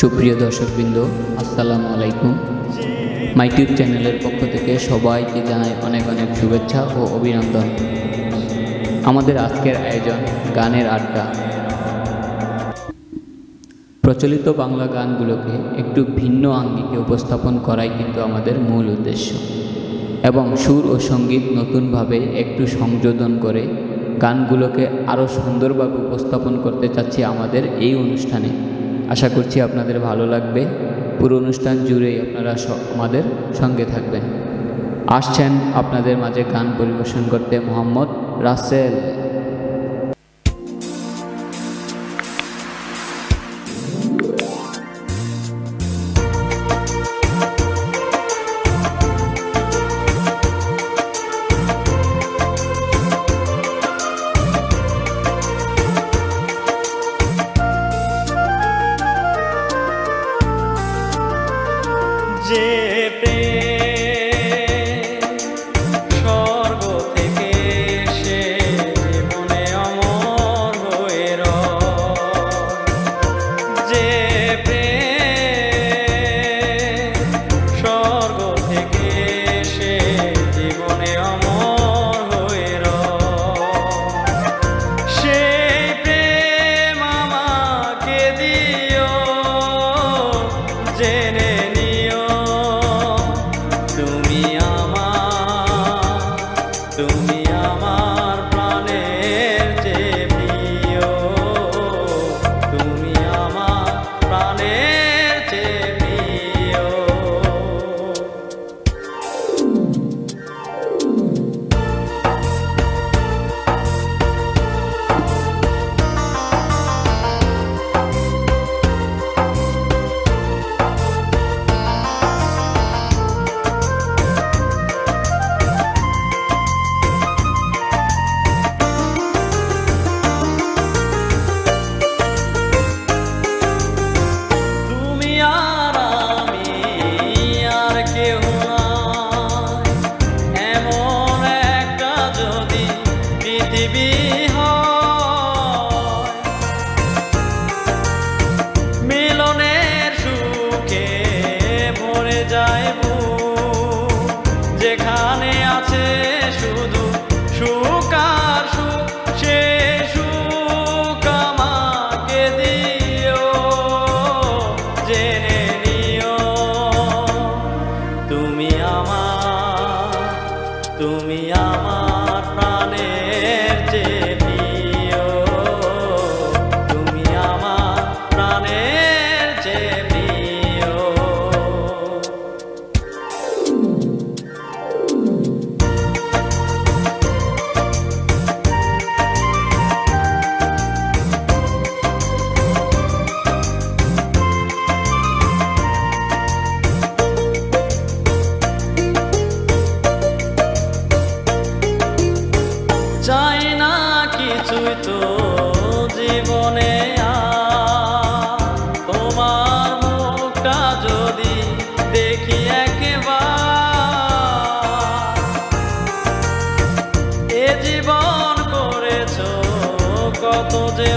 সুপ্রিয় দর্শকবৃন্দ, আসসালামু আলাইকুম। মাই টিউব চ্যানেলের পক্ষ থেকে সবাইকে জানাই অনেক অনেক শুভেচ্ছা ও অভিনন্দন। আমাদের আজকের আয়োজন গানের আড্ডা। প্রচলিত বাংলা গানগুলোকে একটু ভিন্ন আঙ্গিকে উপস্থাপন করাই কিন্তু আমাদের মূল উদ্দেশ্য। এবং সুর ও সংগীত নতুনভাবে একটু সংযোজন করে গানগুলোকে আরও সুন্দরভাবে উপস্থাপন করতে চাচ্ছি আমাদের এই অনুষ্ঠানে। আশা করছি আপনাদের ভালো লাগবে। পুরো অনুষ্ঠান জুড়েই আপনারা আমাদের সঙ্গে থাকবেন। আসছেন আপনাদের মাঝে গান পরিবেশন করতে মোহাম্মদ রাসেল। তুমি বুক, যেখানে আছে শুধু সুখ আর সুখ সে সুখ আমাকে দিও জেনে নিও। তুমি আমার তুমি আমার প্রাণের তো তোমার যদি দেখি একবার এ জীবন করেছ কত যে